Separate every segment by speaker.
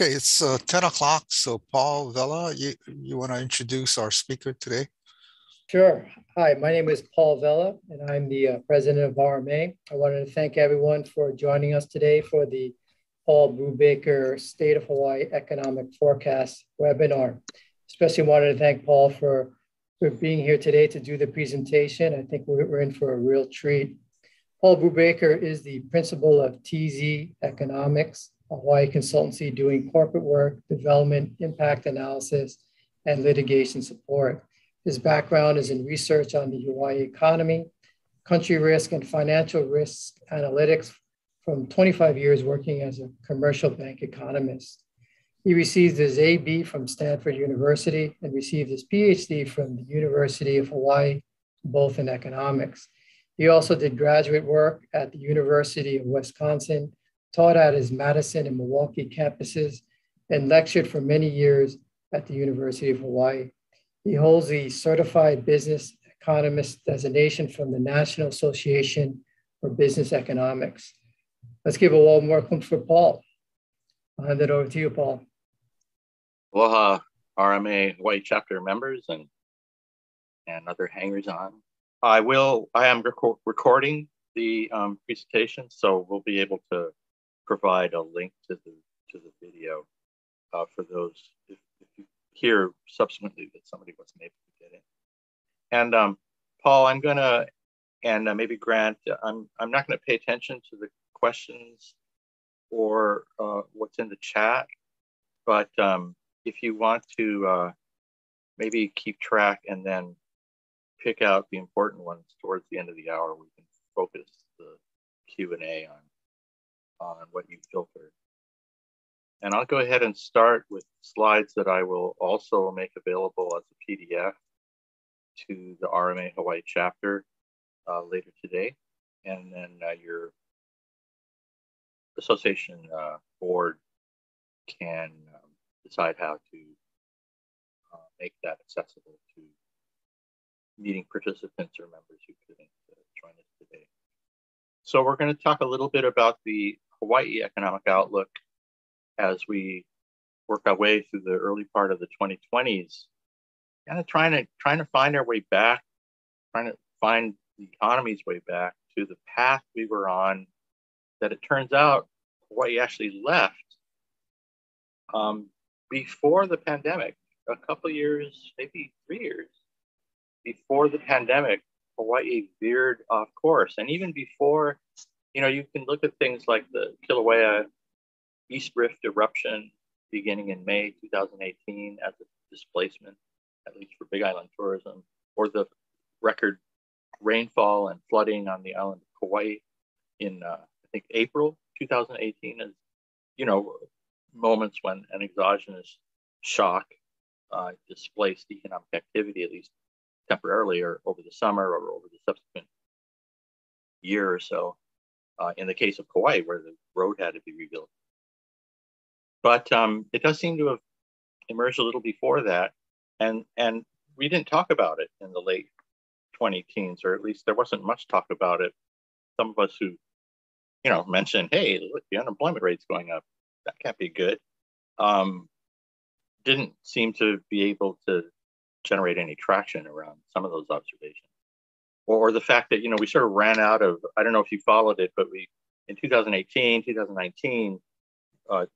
Speaker 1: Okay, it's uh, 10 o'clock. So, Paul Vella, you, you want to introduce our speaker today?
Speaker 2: Sure. Hi, my name is Paul Vella, and I'm the uh, president of RMA. I wanted to thank everyone for joining us today for the Paul Brewbaker State of Hawaii Economic Forecast webinar. Especially wanted to thank Paul for, for being here today to do the presentation. I think we're, we're in for a real treat. Paul Brewbaker is the principal of TZ Economics Hawaii consultancy doing corporate work, development, impact analysis, and litigation support. His background is in research on the Hawaii economy, country risk, and financial risk analytics from 25 years working as a commercial bank economist. He received his AB from Stanford University and received his PhD from the University of Hawaii, both in economics. He also did graduate work at the University of Wisconsin taught at his Madison and Milwaukee campuses, and lectured for many years at the University of Hawaii. He holds the Certified Business Economist designation from the National Association for Business Economics. Let's give a warm welcome for Paul. I'll hand it over to you, Paul.
Speaker 3: Aloha, RMA Hawaii chapter members and and other hangers on. I will. I am rec- recording the um, presentation, so we'll be able to provide a link to the to the video uh, for those if, if, you hear subsequently that somebody wasn't able to get in. And um, Paul, I'm gonna and uh, maybe Grant, I'm I'm not going to pay attention to the questions or uh, what's in the chat, but um, if you want to uh, maybe keep track and then pick out the important ones towards the end of the hour, we can focus the Q and A on on what you filtered. And I'll go ahead and start with slides that I will also make available as a PDF to the RMA Hawaii chapter uh, later today. And then uh, your association uh, board can um, decide how to uh, make that accessible to meeting participants or members who couldn't uh, join us today. So we're going to talk a little bit about the Hawaii economic outlook as we work our way through the early part of the 2020s, kind of trying to trying to find our way back, trying to find the economy's way back to the path we were on. That it turns out Hawaii actually left um, before the pandemic, a couple years, maybe three years before the pandemic. Hawaii veered off course, and even before you know, you can look at things like the Kilauea East Rift eruption beginning in May 2018 as a displacement, at least for Big Island tourism, or the record rainfall and flooding on the island of Kauai in, uh, I think, April 2018 as, you know, moments when an exogenous shock uh, displaced economic activity, at least temporarily or over the summer or over the subsequent year or so uh, in the case of Kauai, where the road had to be rebuilt. But um, it does seem to have emerged a little before that, and and we didn't talk about it in the late 20 teens, or at least there wasn't much talk about it. Some of us who, you know, mentioned, "Hey, look, the unemployment rate's going up. That can't be good," um, didn't seem to be able to generate any traction around some of those observations or the fact that you know we sort of ran out of i don't know if you followed it but we in 2018 2019 uh,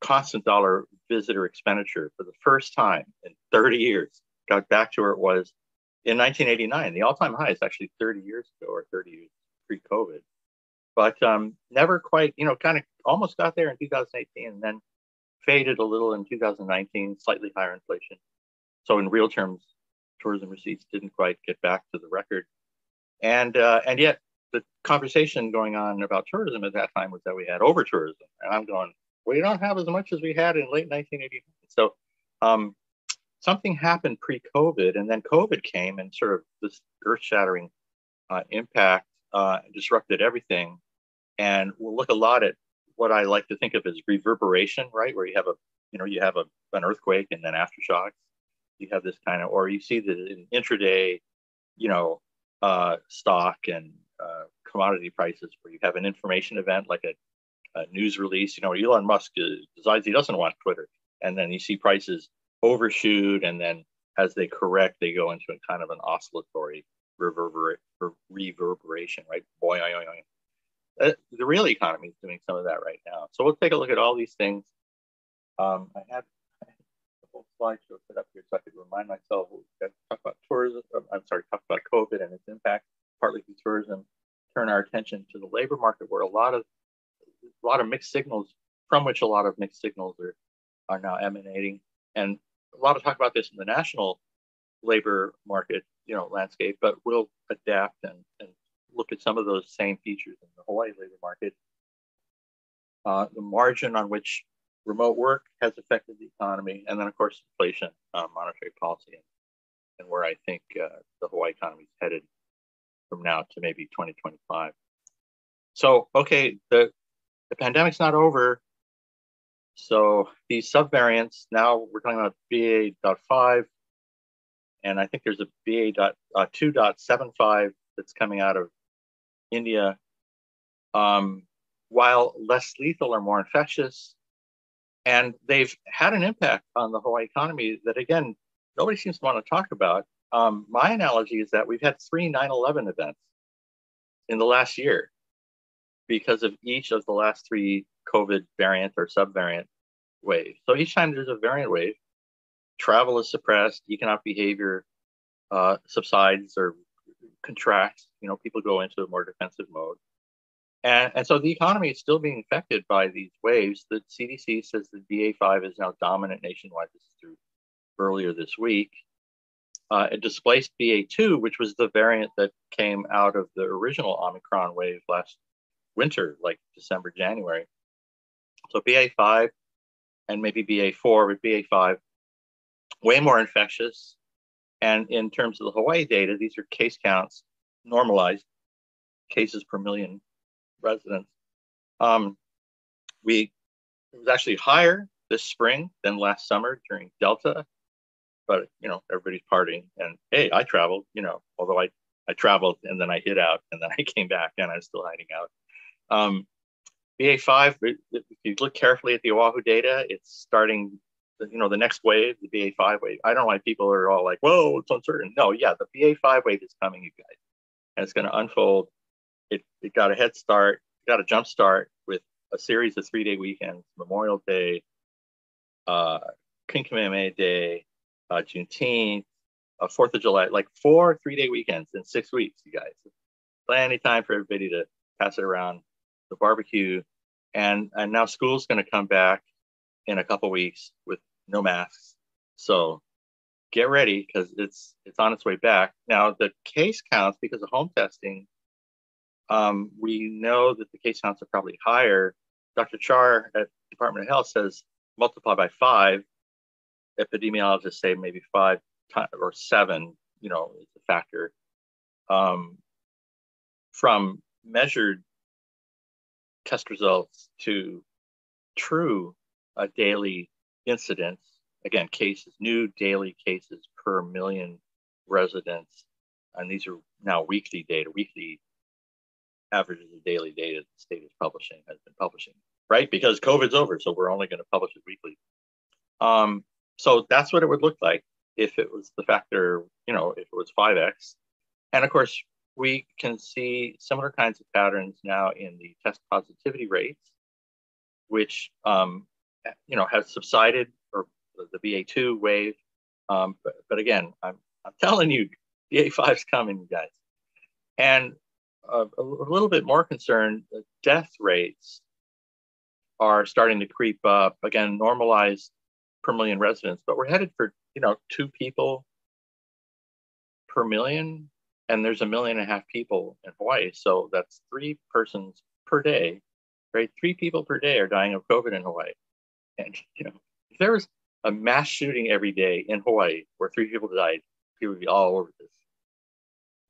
Speaker 3: constant dollar visitor expenditure for the first time in 30 years got back to where it was in 1989 the all-time high is actually 30 years ago or 30 years pre-covid. But um, never quite you know kind of almost got there in 2018 and then faded a little in 2019 slightly higher inflation. So in real terms tourism receipts didn't quite get back to the record and uh, and yet the conversation going on about tourism at that time was that we had over tourism, and I'm going, we don't have as much as we had in late 1989. So um, something happened pre-COVID, and then COVID came and sort of this earth-shattering uh, impact uh, disrupted everything. And we'll look a lot at what I like to think of as reverberation, right? Where you have a, you know, you have a, an earthquake and then aftershocks. You have this kind of, or you see the in intraday, you know, uh, stock and uh, commodity prices where you have an information event like a a news release. You know, Elon Musk decides he doesn't want Twitter, and then you see prices overshoot, and then as they correct, they go into a kind of an oscillatory reverberate, reverberation, right? Boy, uh, the real economy is doing some of that right now. So we'll take a look at all these things. Um, I have whole slideshow set up here so I could remind myself. We talk about tourism. I'm sorry, talk about COVID and its impact, partly through tourism. Turn our attention to the labor market, where a lot of a lot of mixed signals, from which a lot of mixed signals are are now emanating, and a lot of talk about this in the national labor market, you know, landscape. But we'll adapt and, and look at some of those same features in the Hawaii labor market. Uh, the margin on which remote work has affected the economy, and then of course inflation, uh, monetary policy, and, and, where I think uh, the Hawaii economy is headed from now to maybe 2025. So, okay, the, the pandemic's not over. So these subvariants, now we're talking about BA.5, and I think there's a BA.2.75 uh, that's coming out of India. Um, while less lethal or more infectious, and they've had an impact on the Hawaii economy that, again, nobody seems to want to talk about. Um, my analogy is that we've had three 9 11 events in the last year because of each of the last three COVID variant or subvariant waves. So each time there's a variant wave, travel is suppressed, economic behavior uh, subsides or contracts. You know, people go into a more defensive mode. And, and so the economy is still being affected by these waves. The CDC says the BA5 is now dominant nationwide. This is through earlier this week. Uh, it displaced BA2, which was the variant that came out of the original Omicron wave last winter, like December, January. So BA5 and maybe BA4, but BA5, way more infectious. And in terms of the Hawaii data, these are case counts, normalized cases per million residents. Um, we it was actually higher this spring than last summer during Delta, but you know everybody's partying. And hey, I traveled. You know, although I I traveled and then I hid out and then I came back and I'm still hiding out. Um, BA5, if you look carefully at the Oahu data, it's starting, you know, the next wave, the BA5 wave. I don't know why people are all like, whoa, it's uncertain. No, yeah, the BA5 wave is coming, you guys. And it's going to unfold. It, it got a head start, got a jump start with a series of three day weekends Memorial Day, uh, King Kamehameha Day, uh, Juneteenth, uh, Fourth of July, like four three day weekends in six weeks, you guys. Plenty of time for everybody to pass it around the barbecue, and and now school's going to come back in a couple weeks with no masks. So get ready because it's it's on its way back. Now the case counts because of home testing. Um, we know that the case counts are probably higher. Dr. Char at Department of Health says multiply by five. Epidemiologists say maybe five or seven. You know, is a factor. Um, from measured test results to true uh, daily incidents, again, cases, new daily cases per million residents. And these are now weekly data, weekly averages of daily data the state is publishing, has been publishing, right? Because COVID's over, so we're only going to publish it weekly. Um, so that's what it would look like if it was the factor, you know, if it was 5x. And of course, we can see similar kinds of patterns now in the test positivity rates, which um, you know has subsided, or the BA2 wave. Um, but, but, again, I'm, I'm telling you, BA5 is coming, you guys. And a, a little bit more concerned, death rates are starting to creep up. Again, normalized per million residents, but we're headed for you know two people per million and there's a million and a half people in Hawaii. So that's three persons per day, right? Three people per day are dying of COVID in Hawaii. And, you know, if there was a mass shooting every day in Hawaii where three people died, people would be all over this.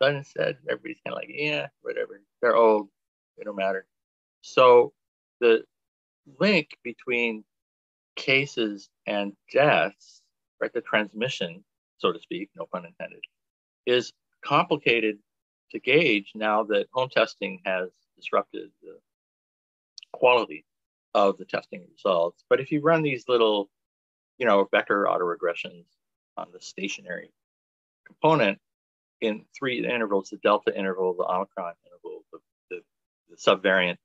Speaker 3: But instead, everybody's kind of like, yeah, whatever. They're old. It don't matter. So the link between cases and deaths, right, the transmission, so to speak, no pun intended, is complicated to gauge now that home testing has disrupted the quality of the testing results. But if you run these little, you know, vector autoregressions on the stationary component in three intervals, the delta interval, the omicron interval, the, the, the subvariant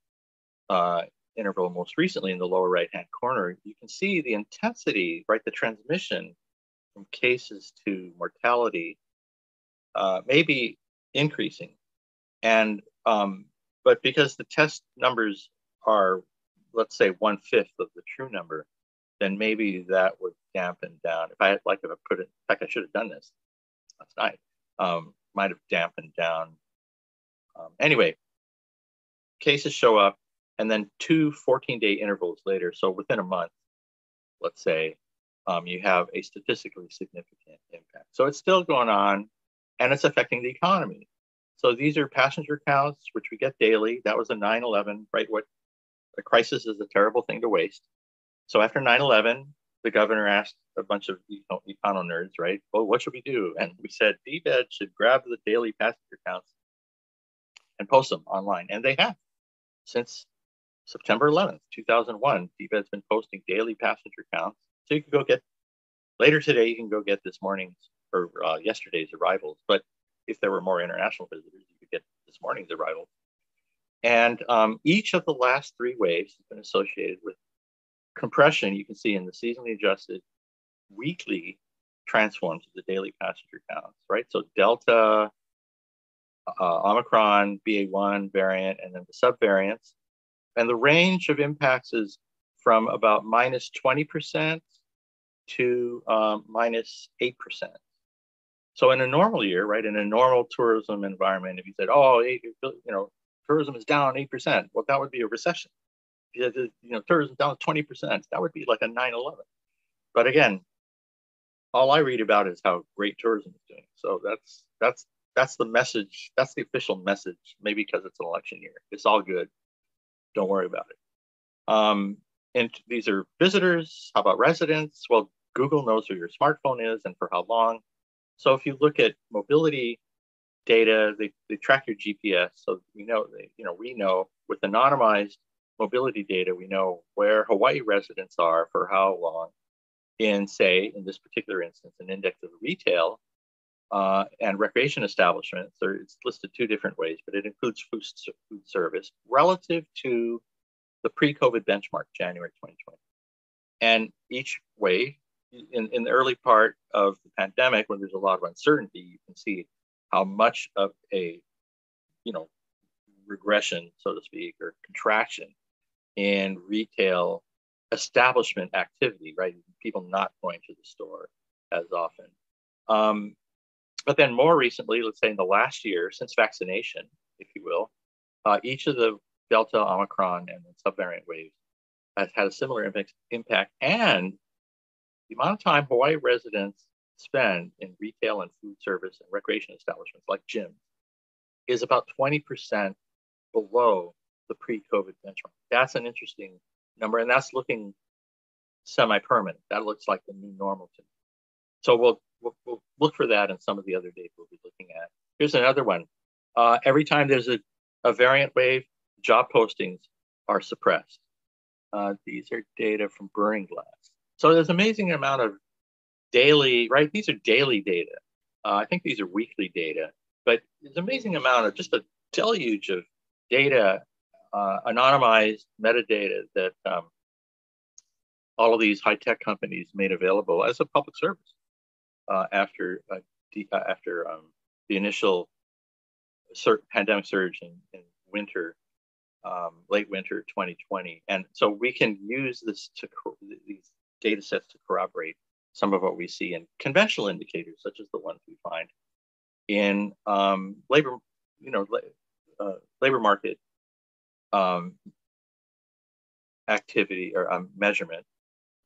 Speaker 3: uh, interval most recently in the lower right-hand corner, you can see the intensity, right, the transmission from cases to mortality uh, may be increasing. And, um, but because the test numbers are, let's say one fifth of the true number, then maybe that would dampen down. If I had, like, if I put it, in fact, I should have done this last night, um, might have dampened down. Um, anyway, cases show up and then two 14 day intervals later, so within a month, let's say, um, you have a statistically significant impact. So it's still going on and it's affecting the economy. So these are passenger counts, which we get daily. That was a 9 11, right? What a crisis is a terrible thing to waste. So after 9 11, the governor asked a bunch of you know, econo nerds, right? Well, what should we do? And we said DBEDT should grab the daily passenger counts and post them online. And they have since September 11th, 2001. DBEDT's been posting daily passenger counts. So you can go get later today, you can go get this morning's or uh, yesterday's arrivals. But if there were more international visitors, you could get this morning's arrival. And um, each of the last three waves has been associated with compression. You can see in the seasonally adjusted weekly transforms of the daily passenger counts, right? So Delta, uh, Omicron, BA1 variant, and then the subvariants. And the range of impacts is from about minus 20% to um, minus 8%. So in a normal year, right, in a normal tourism environment, if you said, oh, you know, tourism is down 8%, well, that would be a recession. You, you know, tourism down 20%, that would be like a 9-11. But again, all I read about is how great tourism is doing. So that's that's that's the message. That's the official message. Maybe because it's an election year, it's all good. Don't worry about it. Um, and these are visitors. How about residents? Well, Google knows where your smartphone is and for how long. So if you look at mobility data, they, they track your GPS. So we know, they, you know, we know with anonymized mobility data, we know where Hawaii residents are for how long in, say, in this particular instance, an index of retail uh, and recreation establishments. Or it's listed two different ways, but it includes food, food service relative to the pre-COVID benchmark, January 2020. And each way in, in the early part of the pandemic, when there's a lot of uncertainty, you can see how much of a, you know, regression, so to speak, or contraction in retail establishment activity, right? People not going to the store as often. Um, but then more recently, let's say in the last year, since vaccination, if you will, uh, each of the Delta, Omicron, and subvariant waves has had a similar impact and the amount of time Hawaii residents spend in retail and food service and recreation establishments like gyms is about 20% below the pre-COVID benchmark. That's an interesting number, and that's looking semi-permanent. That looks like the new normal to me. So we'll, we'll, we'll look for that in some of the other data we'll be looking at. Here's another one. Uh, every time there's a, a variant wave, job postings are suppressed. Uh, these are data from Burning Glass. So there's an amazing amount of daily, right? These are daily data. Uh, I think these are weekly data, but there's an amazing amount of just a deluge of data, uh, anonymized metadata that um, all of these high tech companies made available as a public service uh, after uh, uh, after um, the initial sur- pandemic surge in, in winter, um, late winter 2020, and so we can use this to these data sets to corroborate some of what we see in conventional indicators, such as the ones we find in um, labor, you know, uh, labor market um, activity or um, measurement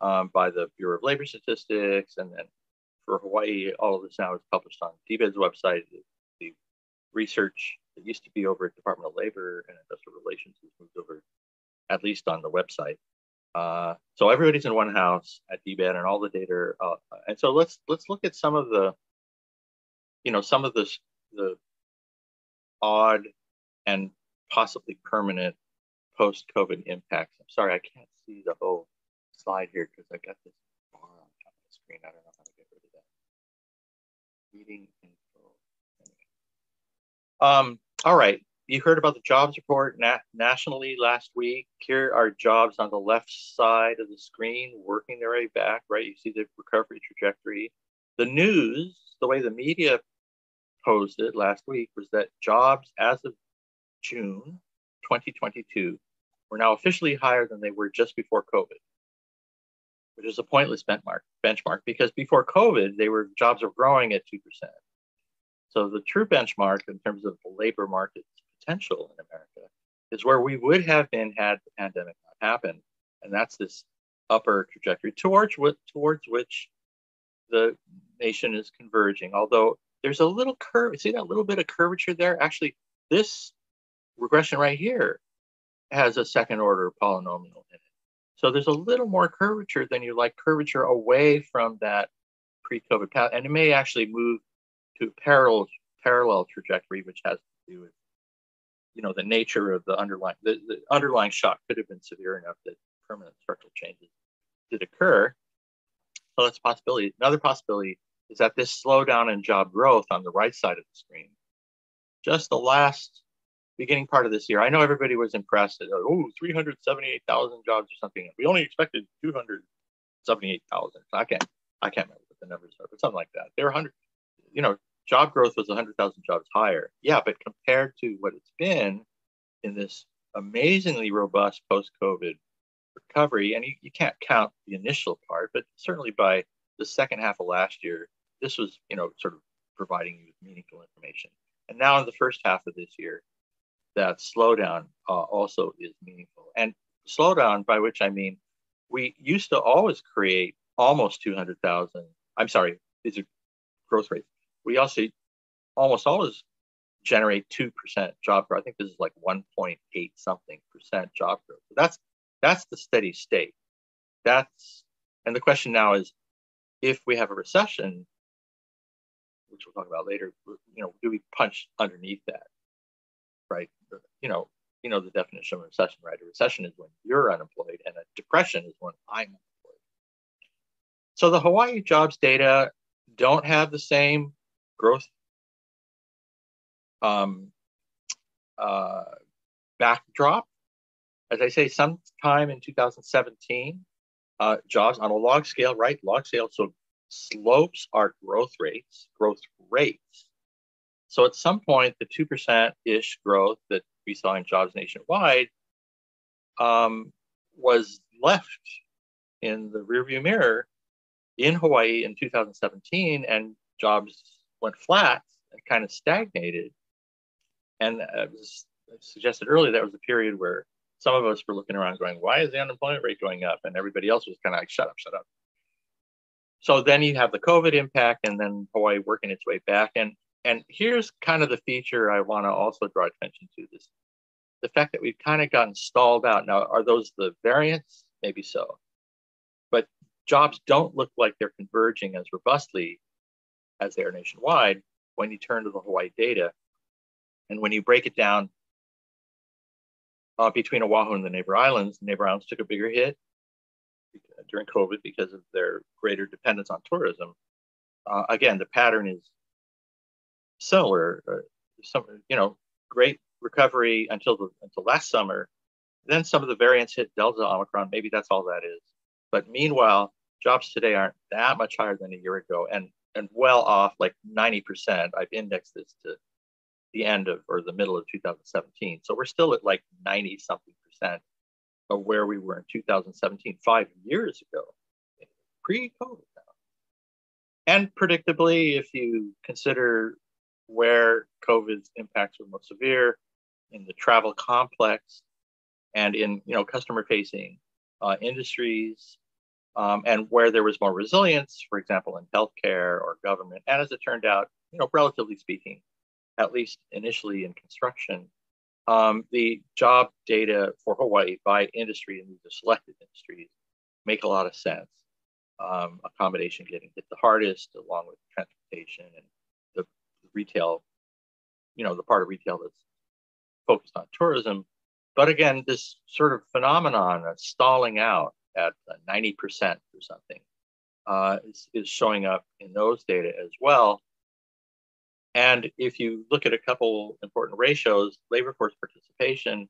Speaker 3: um, by the Bureau of Labor Statistics. And then for Hawaii, all of this now is published on DBEDT's website. The, research that used to be over at Department of Labor and Industrial Relations has moved over, at least on the website. Uh, so everybody's in one house at DBEDT and all the data. Uh, and so let's let's look at some of the, you know, some of the the odd and possibly permanent post-COVID impacts. I'm sorry, I can't see the whole slide here because I got this bar on top of the screen. I don't know how to get rid of that. Meeting info. Um, all right, you heard about the jobs report na nationally last week. Here are jobs on the left side of the screen working their way back, right? You see the recovery trajectory. The news, the way the media posed it last week, was that jobs as of June 2022 were now officially higher than they were just before COVID, which is a pointless benchmark, benchmark because before COVID, they were jobs were growing at 2%. So the true benchmark in terms of the labor market's potential in America is where we would have been had the pandemic not happened. And that's this upper trajectory towards, towards which the nation is converging. Although there's a little curve, see that little bit of curvature there? Actually, this regression right here has a second order polynomial in it. So there's a little more curvature than you like curvature away from that pre-COVID path. And it may actually move to parallel parallel trajectory, which has to do with you know the nature of the underlying the, the underlying shock could have been severe enough that permanent structural changes did occur. So that's a possibility. Another possibility is that this slowdown in job growth on the right side of the screen, just the last beginning part of this year, I know everybody was impressed at, oh, 378,000 jobs or something. We only expected 278,000. I can't, I can't remember what the numbers are, but something like that. There were 100, you know, job growth was 100,000 jobs higher. Yeah, but compared to what it's been in this amazingly robust post-COVID recovery, and you, you can't count the initial part, but certainly by the second half of last year, this was, you know, sort of providing you with meaningful information. And now in the first half of this year, that slowdown uh, also is meaningful. And slowdown, by which I mean, we used to always create almost 200,000. I'm sorry, these are growth rates. We also almost always generate 2% job growth. I think this is like 1.8 something percent job growth. So that's that's the steady state. That's and the question now is if we have a recession, which we'll talk about later, you know, do we punch underneath that? Right? You know, you know the definition of a recession, right? A recession is when you're unemployed, and a depression is when I'm unemployed. So the Hawaii jobs data don't have the same growth um, uh, backdrop. As I say, sometime in 2017, uh, jobs on a log scale, right? Log scale. So slopes are growth rates, growth rates. So at some point, the 2% ish growth that we saw in jobs nationwide um, was left in the rearview mirror in Hawaii in 2017, and jobs went flat and kind of stagnated. And as I suggested earlier, that was a period where some of us were looking around going, why is the unemployment rate going up? And everybody else was kind of like, shut up, shut up. So then you have the COVID impact and then Hawaii working its way back. And, and here's kind of the feature I want to also draw attention to this the fact that we've kind of gotten stalled out. Now, are those the variants? Maybe so. But jobs don't look like they're converging as robustly as they are nationwide when you turn to the Hawaii data. And when you break it down uh, between Oahu and the neighbor islands, the neighbor islands took a bigger hit during COVID because of their greater dependence on tourism. Uh, again, the pattern is similar. Uh, some, you know, great recovery until the until last summer. Then some of the variants hit Delta, Omicron. Maybe that's all that is. But meanwhile, jobs today aren't that much higher than a year ago, and and well off like 90%. I've indexed this to the end of or the middle of 2017. So we're still at like 90 something percent of where we were in 2017, five years ago, pre-COVID. And predictably, if you consider where COVID's impacts were most severe, in the travel complex and in you know customer facing uh, industries um, and where there was more resilience for example in healthcare or government and as it turned out you know relatively speaking at least initially in construction um, the job data for hawaii by industry and the selected industries make a lot of sense. Um, accommodation getting hit the hardest along with transportation and retail you know the part of retail that's focused on tourism, but again, this sort of phenomenon of stalling out at 90% or something uh, is, is showing up in those data as well. And if you look at a couple important ratios, labor force participation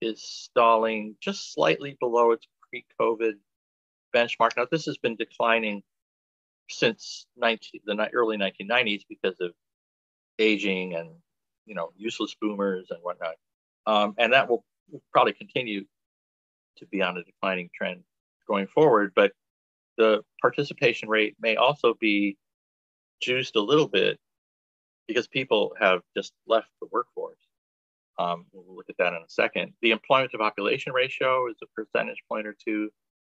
Speaker 3: is stalling just slightly below its pre-COVID benchmark. Now, this has been declining since 19, the early 1990s because of aging and you know useless boomers and whatnot, um, and that will probably continue to be on a declining trend going forward. But the participation rate may also be juiced a little bit because people have just left the workforce. Um, we'll look at that in a second. The employment to population ratio is a percentage point or two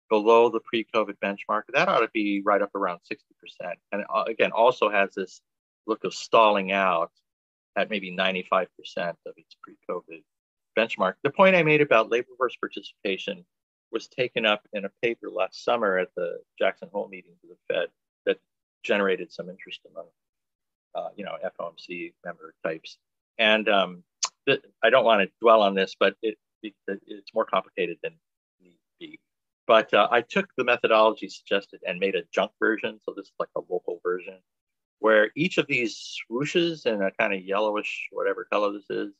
Speaker 3: below the pre-COVID benchmark. That ought to be right up around 60%. And uh, again, also has this look of stalling out at maybe 95% of its pre-COVID benchmark. The point I made about labor force participation was taken up in a paper last summer at the Jackson Hole meeting of the Fed that generated some interest among, uh, you know, FOMC member types. And um, th- I don't want to dwell on this, but it, it, it's more complicated than need be. But uh, I took the methodology suggested and made a junk version. So this is like a local version where each of these swooshes in a kind of yellowish, whatever color this is,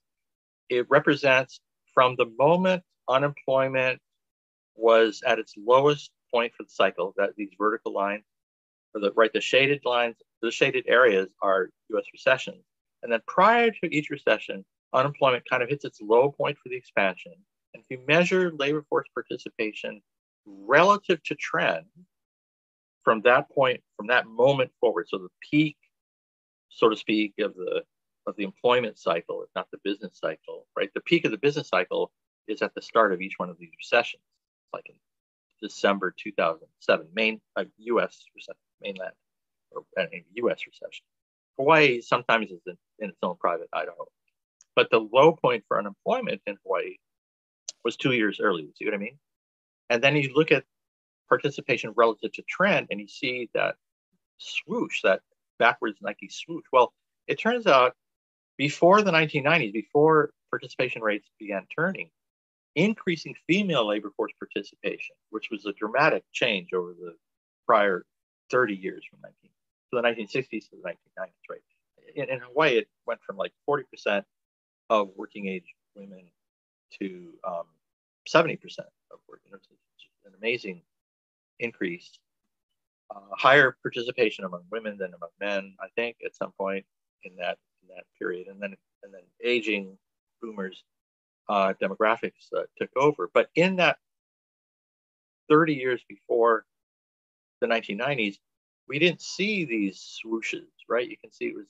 Speaker 3: it represents from the moment unemployment was at its lowest point for the cycle, that these vertical lines, or the right, the shaded lines, the shaded areas are US recessions. And then prior to each recession, unemployment kind of hits its low point for the expansion. And if you measure labor force participation relative to trend from that point, from that moment forward, so the peak, so to speak, of the of the employment cycle, if not the business cycle, right? The peak of the business cycle is at the start of each one of these recessions, like in December 2007, main uh, U.S. recession, mainland or uh, U.S. recession. Hawaii sometimes is in, in its own private Idaho, but the low point for unemployment in Hawaii was two years early. See what I mean? And then you look at participation relative to trend and you see that swoosh, that backwards Nike swoosh. Well, it turns out before the 1990s, before participation rates began turning, increasing female labor force participation, which was a dramatic change over the prior 30 years from 19 to the 1960s to the 1990s, right? In, in Hawaii, it went from like 40% of working age women to um, 70% of working. It's an amazing increase. Uh, higher participation among women than among men, I think, at some point in that in that period, and then and then aging boomers uh, demographics uh, took over. But in that 30 years before the 1990s, we didn't see these swooshes, right? You can see it was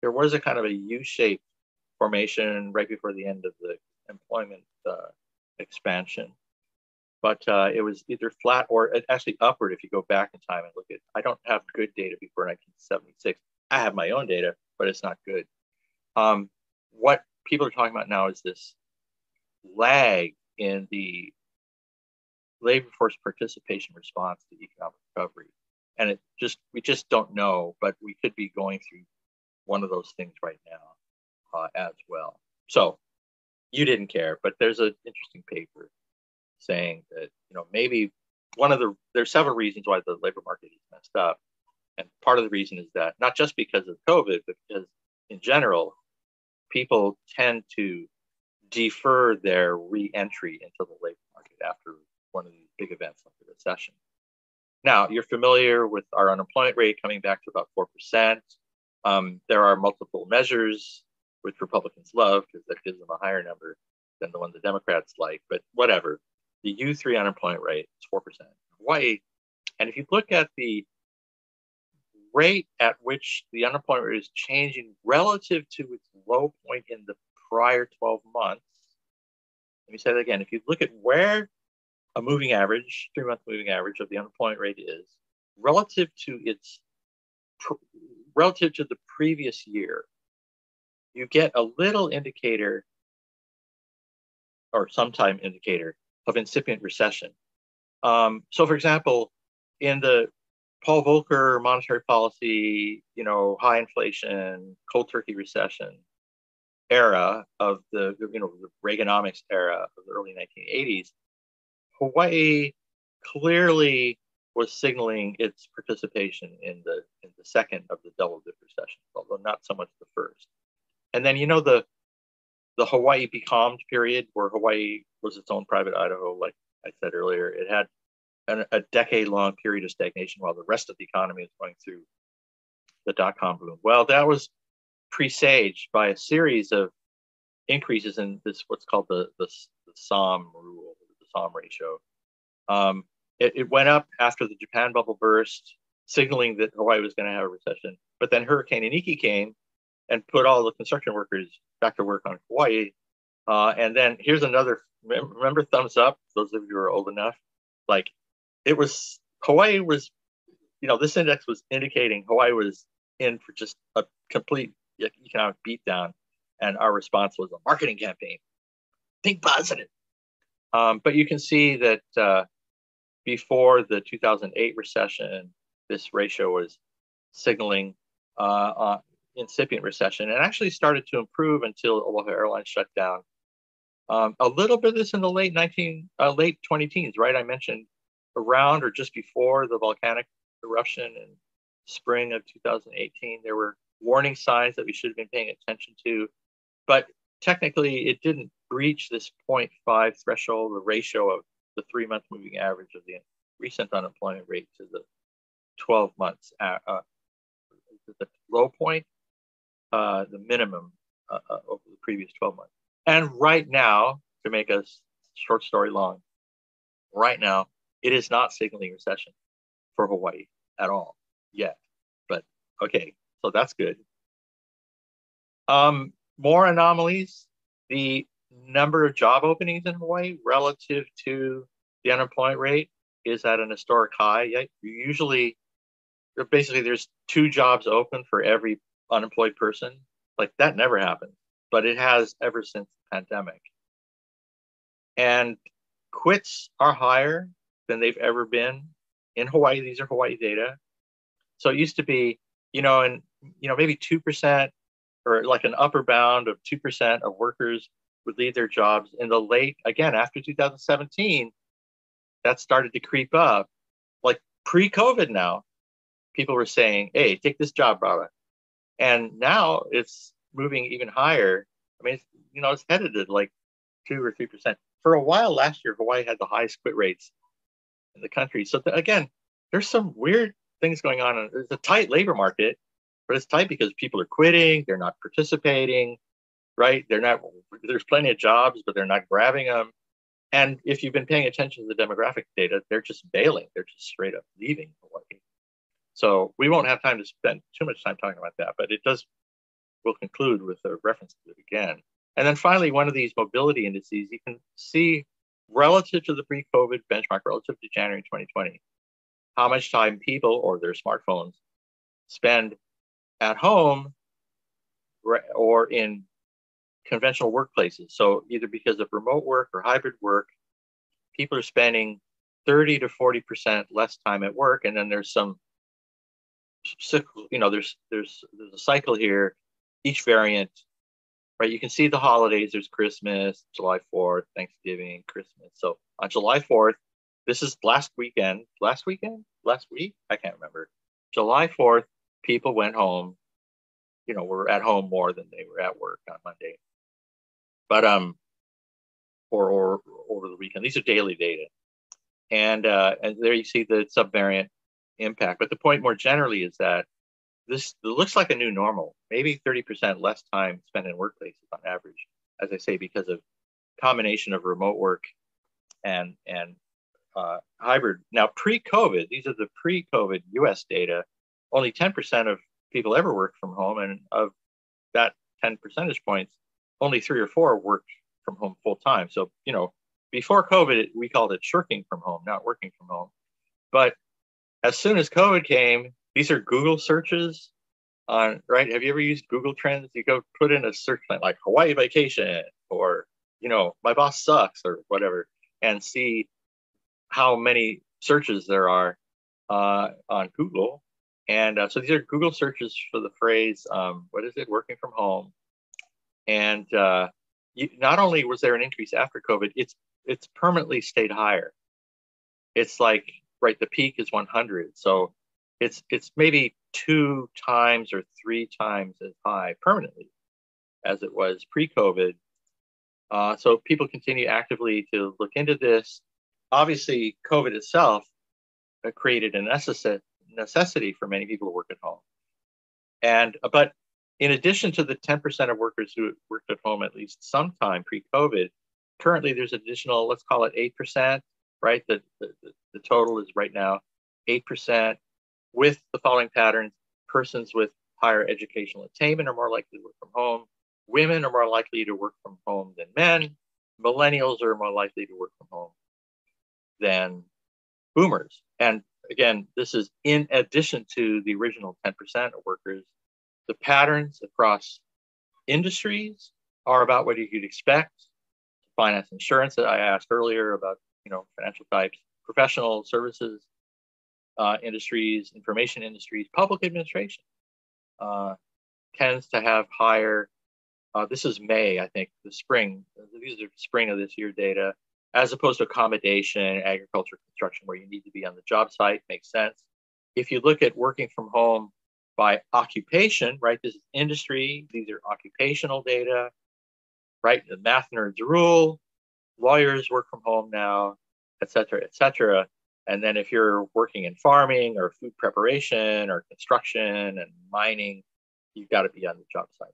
Speaker 3: there was a kind of a U-shaped formation right before the end of the employment uh, expansion but uh, it was either flat or actually upward if you go back in time and look at i don't have good data before 1976 i have my own data but it's not good. Um, what people are talking about now is this lag in the labor force participation response to economic recovery. And it just we just don't know but we could be going through one of those things right now uh, as well. So you didn't care but there's an interesting paper saying that you know maybe one of the there's several reasons why the labor market is messed up, and part of the reason is that not just because of COVID, but because in general, people tend to defer their re-entry into the labor market after one of these big events like the recession. Now, you're familiar with our unemployment rate coming back to about 4%. Um, there are multiple measures which Republicans love because that gives them a higher number than the one the Democrats like, but whatever the U3 unemployment rate is 4%. Hawaii, and if you look at the rate at which the unemployment rate is changing relative to its low point in the prior 12 months, let me say that again. If you look at where a moving average, three month moving average of the unemployment rate is relative to its relative to the previous year, you get a little indicator or sometime indicator of incipient recession. Um, so, for example, in the Paul Volcker monetary policy, you know, high inflation, cold turkey recession, era of the you know the Reaganomics era of the early 1980s, Hawaii clearly was signaling its participation in the in the second of the double dip recession, although not so much the first. And then you know the the Hawaii becalmed period where Hawaii was its own private Idaho, like I said earlier, it had an, a decade long period of stagnation while the rest of the economy was going through the dot com boom. Well, that was presaged by a series of increases in this what's called the the, the Sahm rule, the Sahm ratio. Um, it, it went up after the Japan bubble burst, signaling that Hawaii was going to have a recession. But then Hurricane Iniki came and put all the construction workers back to work on Hawaii. Uh, and then here's another remember thumbs up, those of you who are old enough. Like it was Hawaii was, you know, this index was indicating Hawaii was in for just a complete economic beatdown. And our response was a marketing campaign. Think positive. Um, but you can see that uh, before the 2008 recession, this ratio was signaling uh, uh, incipient recession and actually started to improve until Aloha Airlines shut down. Um, a little bit of this in the late 19, uh, late 20 teens, right? I mentioned around or just before the volcanic eruption in spring of 2018, there were warning signs that we should have been paying attention to, but technically it didn't breach this 0.5 threshold, the ratio of the three month moving average of the recent unemployment rate to the 12 months, uh, uh, the low point, uh, the minimum uh, uh, over the previous 12 months. And right now, to make a short story long, right now, it is not signaling recession for Hawaii at all yet. But okay, so that's good. Um, more anomalies. The number of job openings in Hawaii relative to the unemployment rate is at an historic high. Usually, basically, there's two jobs open for every unemployed person. Like that never happened, but it has ever since the pandemic. And quits are higher than they've ever been in Hawaii. These are Hawaii data. So it used to be, you know, and you know, maybe two percent or like an upper bound of two percent of workers would leave their jobs in the late again after 2017 that started to creep up like pre-covid now people were saying hey take this job brother and now it's moving even higher i mean you know it's headed like two or three percent for a while last year hawaii had the highest quit rates in the country so th- again there's some weird things going on it's a tight labor market but it's tight because people are quitting they're not participating right? They're not, there's plenty of jobs, but they're not grabbing them. And if you've been paying attention to the demographic data, they're just bailing. They're just straight up leaving Hawaii. So we won't have time to spend too much time talking about that, but it does, we'll conclude with a reference to it again. And then finally, one of these mobility indices, you can see relative to the pre COVID benchmark, relative to January 2020, how much time people or their smartphones spend at home or in conventional workplaces. So either because of remote work or hybrid work, people are spending 30 to 40% less time at work. And then there's some you know, there's there's there's a cycle here. Each variant, right? You can see the holidays. There's Christmas, July 4th, Thanksgiving, Christmas. So on July 4th, this is last weekend. Last weekend? Last week? I can't remember. July 4th, people went home. You know, were at home more than they were at work on Monday. But um, or or over the weekend. These are daily data, and uh, and there you see the subvariant impact. But the point more generally is that this looks like a new normal. Maybe 30% less time spent in workplaces on average, as I say, because of combination of remote work and and uh, hybrid. Now, pre-COVID, these are the pre-COVID U.S. data. Only 10% of people ever worked from home, and of that 10 percentage points, only three or four worked from home full time. So, you know, before COVID, we called it shirking from home, not working from home. But as soon as COVID came, these are Google searches on, right? Have you ever used Google Trends? You go put in a search like Hawaii vacation or, you know, my boss sucks or whatever, and see how many searches there are uh, on Google. And uh, so these are Google searches for the phrase, um, what is it, working from home And uh, you, not only was there an increase after COVID, it's it's permanently stayed higher. It's like right, the peak is 100, so it's it's maybe two times or three times as high permanently as it was pre-COVID. Uh, so people continue actively to look into this. Obviously, COVID itself uh, created a necess- necessity for many people to work at home. And but in addition to the 10% of workers who worked at home at least sometime pre-COVID, currently there's additional, let's call it 8%, right? The, the, the total is right now 8% with the following patterns. Persons with higher educational attainment are more likely to work from home. Women are more likely to work from home than men. Millennials are more likely to work from home than boomers. And again, this is in addition to the original 10% of workers. The patterns across industries are about what you'd expect. Finance, insurance that I asked earlier about, you know, financial types, professional services, uh, industries, information industries, public administration uh, tends to have higher. Uh, this is May, I think, the spring. These are spring of this year data as opposed to accommodation, agriculture, construction, where you need to be on the job site, makes sense. If you look at working from home by occupation, right, this is industry, these are occupational data, right? The math nerds rule, lawyers work from home now, et cetera, et cetera. And then if you're working in farming or food preparation or construction and mining, you've got to be on the job site.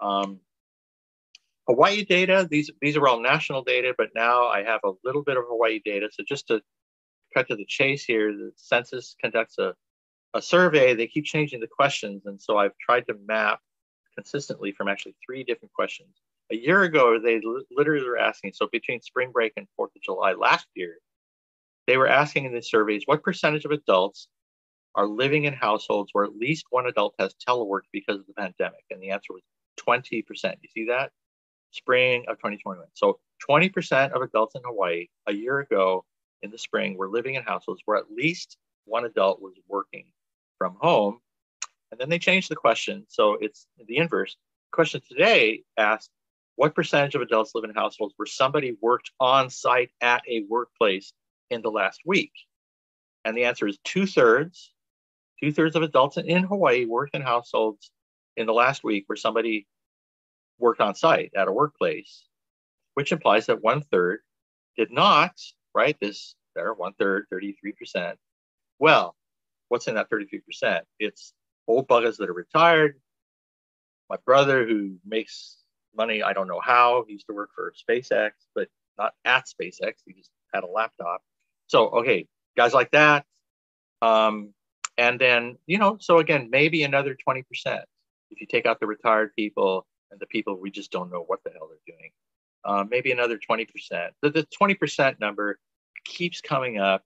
Speaker 3: Um, Hawaii data, these, these are all national data, but now I have a little bit of Hawaii data. So just to cut to the chase here, the census conducts a, a survey, they keep changing the questions. And so I've tried to map consistently from actually three different questions. A year ago, they literally were asking, so between spring break and 4th of July last year, they were asking in the surveys what percentage of adults are living in households where at least one adult has teleworked because of the pandemic? And the answer was 20%. You see that? spring of 2021. So 20% of adults in Hawaii a year ago in the spring were living in households where at least one adult was working from home. And then they changed the question. So it's the inverse. Question today asked what percentage of adults live in households where somebody worked on site at a workplace in the last week? And the answer is two thirds. Two thirds of adults in Hawaii work in households in the last week where somebody worked on site at a workplace, which implies that one third did not, right? This there, one third, 33%. Well, what's in that 33%? It's old buggers that are retired. My brother who makes money, I don't know how, he used to work for SpaceX, but not at SpaceX. He just had a laptop. So, okay, guys like that. Um, and then, you know, so again, maybe another 20%. If you take out the retired people, and the people we just don't know what the hell they're doing. Uh, maybe another 20%. The, the 20% number keeps coming up.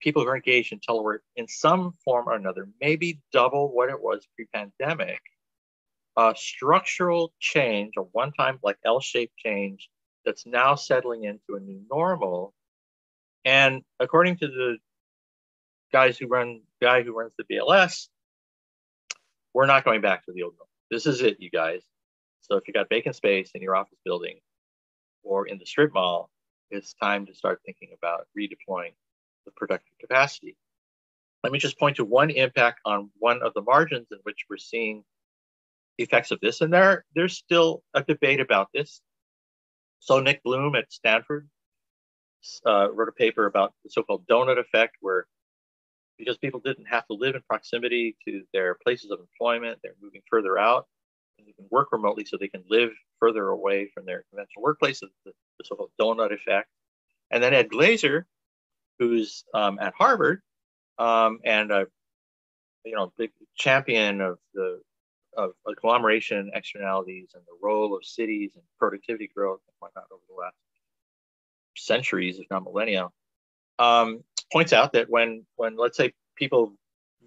Speaker 3: People who are engaged in telework in some form or another, maybe double what it was pre pandemic. A structural change, a one time like L shaped change that's now settling into a new normal. And according to the guys who run, guy who runs the BLS, we're not going back to the old normal. This is it, you guys. So if you got vacant space in your office building or in the strip mall, it's time to start thinking about redeploying the productive capacity. Let me just point to one impact on one of the margins in which we're seeing effects of this. And there, there's still a debate about this. So Nick Bloom at Stanford uh, wrote a paper about the so-called donut effect, where because people didn't have to live in proximity to their places of employment, they're moving further out and they can work remotely so they can live further away from their conventional workplace, the, the so-called donut effect. And then Ed Glaeser, who's um, at Harvard um, and a you know big champion of the of agglomeration externalities and the role of cities and productivity growth and whatnot over the last centuries, if not millennia, um, points out that when when let's say people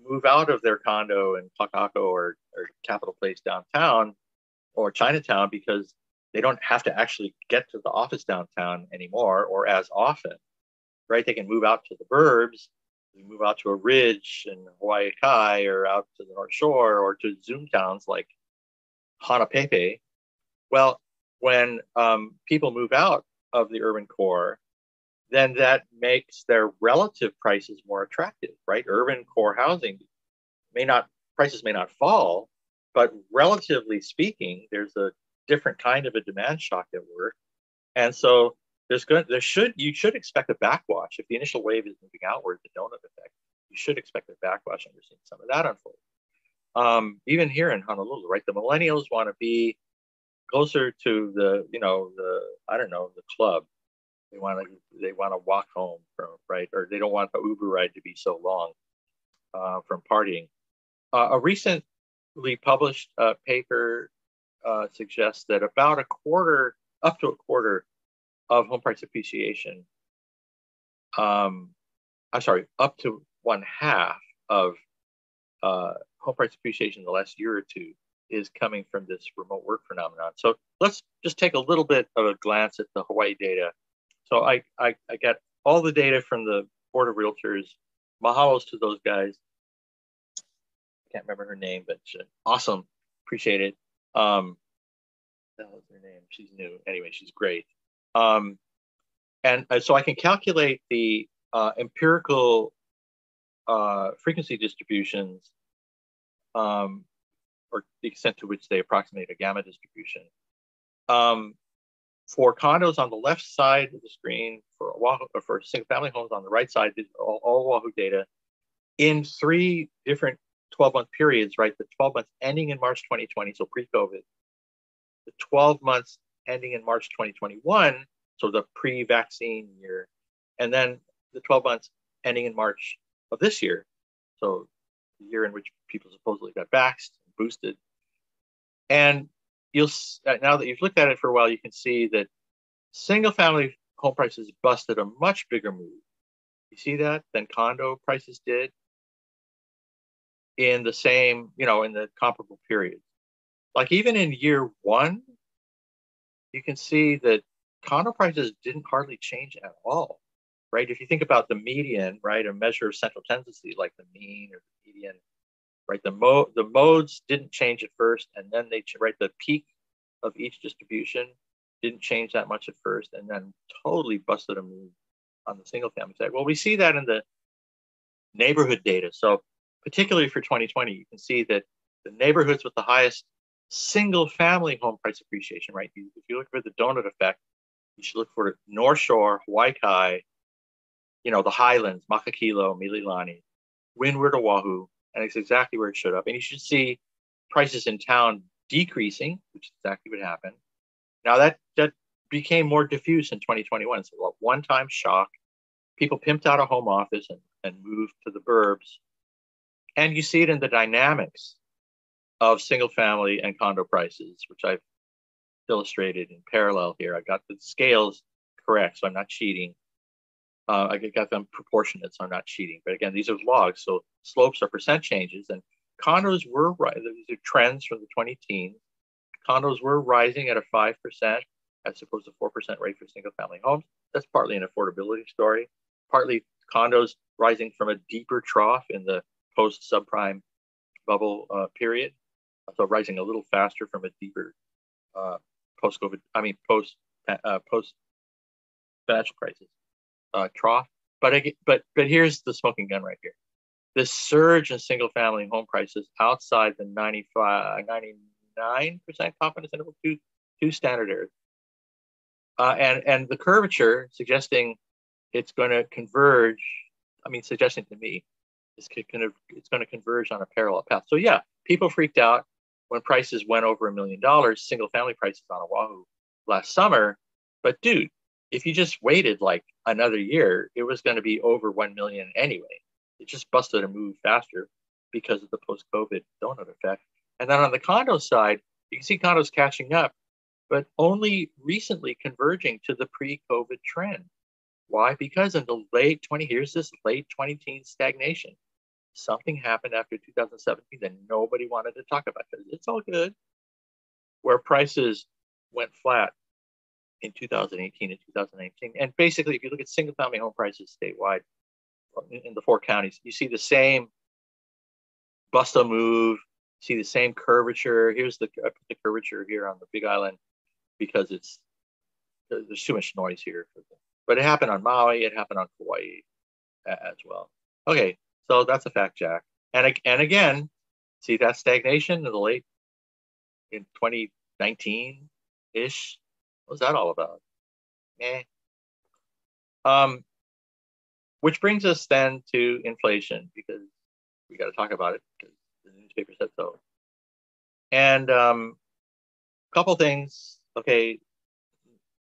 Speaker 3: move out of their condo in Kakaako or, or Capitol Place downtown or Chinatown because they don't have to actually get to the office downtown anymore or as often, right? They can move out to the burbs, move out to a ridge in Hawaii Kai or out to the North Shore or to Zoom towns like Hanapepe Well, when um, people move out of the urban core, then that makes their relative prices more attractive, right? Urban core housing may not, prices may not fall, but relatively speaking, there's a different kind of a demand shock at work. And so there's good, there should, you should expect a backwash. If the initial wave is moving outward, the donut effect, you should expect a backwash, and you're seeing some of that unfold. Um, even here in Honolulu, right? The millennials want to be closer to the, you know, the, I don't know, the club. They want to, they want to walk home from, right? Or they don't want the Uber ride to be so long uh, from partying. Uh, a recently published uh, paper uh, suggests that about a quarter, up to a quarter of home price appreciation, um, I'm sorry, up to one half of uh, home price appreciation in the last year or two is coming from this remote work phenomenon. So let's just take a little bit of a glance at the Hawaii data. So I, I, I got all the data from the Board of Realtors. Mahalos to those guys. I can't remember her name, but awesome. Appreciate it. Um, that was her name. She's new. Anyway, she's great. Um, and uh, so I can calculate the uh, empirical uh, frequency distributions um, or the extent to which they approximate a gamma distribution. Um, for condos on the left side of the screen, for Oahu, for single family homes on the right side, all, all Oahu data in three different 12 month periods, right? The 12 months ending in March 2020, so pre COVID, the 12 months ending in March 2021, so the pre vaccine year, and then the 12 months ending in March of this year, so the year in which people supposedly got vaxxed and boosted. And you'll uh, now that you've looked at it for a while, you can see that single family home prices busted a much bigger move. You see that than condo prices did in the same, you know, in the comparable period. Like even in year one, you can see that condo prices didn't hardly change at all, right? If you think about the median, right, a measure of central tendency like the mean or the median, right? The mo the modes didn't change at first, and then they right the peak of each distribution didn't change that much at first, and then totally busted a move on the single family side. Well, we see that in the neighborhood data. So particularly for 2020, you can see that the neighborhoods with the highest single family home price appreciation, right? If you look for the donut effect, you should look for North Shore, Waikato, you know, the Highlands, Makakilo, Mililani, Windward, Oahu, and it's exactly where it showed up. And you should see prices in town decreasing, which is exactly what happened. Now that that became more diffuse in 2021. It's a one-time shock. People pimped out a home office and, and moved to the burbs. And you see it in the dynamics of single family and condo prices, which I've illustrated in parallel here. I got the scales correct, so I'm not cheating. Uh, I got them proportionate, so I'm not cheating. But again, these are logs, so slopes are percent changes. And condos were rising. These are trends from the 20 teens. Condos were rising at a 5% as opposed to 4% rate for single family homes. That's partly an affordability story, partly condos rising from a deeper trough in the post subprime bubble uh, period. So rising a little faster from a deeper uh, post COVID, I mean, post uh, post financial crisis uh, trough. But I, but but here's the smoking gun right here. This surge in single family home prices outside the 95, 99% confidence interval, two, two standard errors. Uh, and, and the curvature suggesting it's going to converge, I mean, suggesting to me, it's going to, it's going to converge on a parallel path. So yeah, people freaked out when prices went over a million dollars, single family prices on Oahu last summer. But dude, if you just waited like another year, it was going to be over 1 million anyway. It just busted a move faster because of the post COVID donut effect. And then on the condo side, you can see condos catching up, but only recently converging to the pre COVID trend. Why? Because in the late 20, here's this late 20 teen stagnation. Something happened after 2017 that nobody wanted to talk about because it's all good. Where prices went flat in 2018 and 2019. And basically, if you look at single family home prices statewide in the four counties, you see the same bust a move, see the same curvature. Here's the, the curvature here on the Big Island because it's there's too much noise here. But it happened on Maui, it happened on Hawaii as well. Okay, so that's a fact, Jack. And and again, see that stagnation in the late in 2019 ish. What was that all about? Eh. Um, which brings us then to inflation because we got to talk about it because the newspaper said so. And um, a couple things. Okay,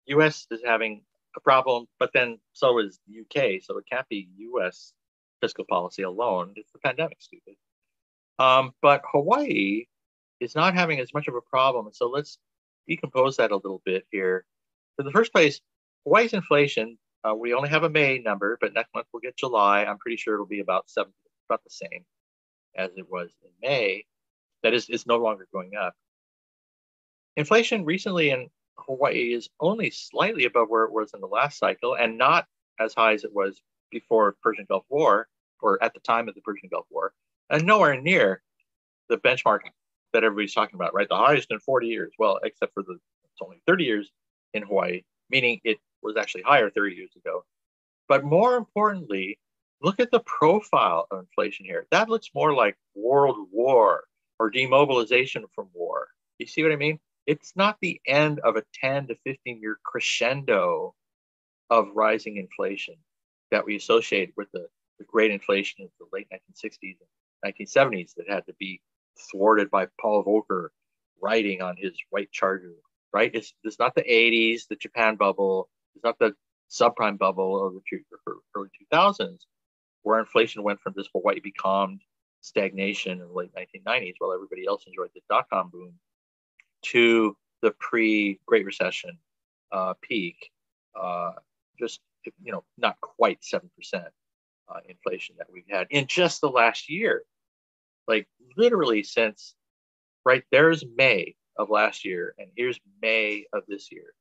Speaker 3: U.S. is having a problem, but then so is UK. So it can't be U.S. fiscal policy alone. It's the pandemic, stupid. Um, but Hawaii is not having as much of a problem. So let's decompose that a little bit here. In the first place, Hawaii's inflation, uh, we only have a May number, but next month we'll get July. I'm pretty sure it'll be about seven, about the same as it was in May. That is, is no longer going up. Inflation recently in Hawaii is only slightly above where it was in the last cycle and not as high as it was before Persian Gulf War or at the time of the Persian Gulf War, and nowhere near the benchmark that everybody's talking about, right? The highest in 40 years. Well, except for the it's only 30 years in Hawaii, meaning it was actually higher 30 years ago. But more importantly, look at the profile of inflation here. That looks more like world war or demobilization from war. You see what I mean? It's not the end of a 10 to 15 year crescendo of rising inflation that we associate with the, the great inflation of the late 1960s and 1970s that had to be thwarted by Paul Volcker writing on his white charger, right? It's, it's not the 80s, the Japan bubble, it's not the subprime bubble of the early 2000s, where inflation went from this Hawaii becalmed stagnation in the late 1990s while everybody else enjoyed the dot com boom to the pre Great Recession uh, peak, uh, just you know, not quite seven percent uh, inflation that we've had in just the last year. Like literally since right there's May of last year, and here's May of this year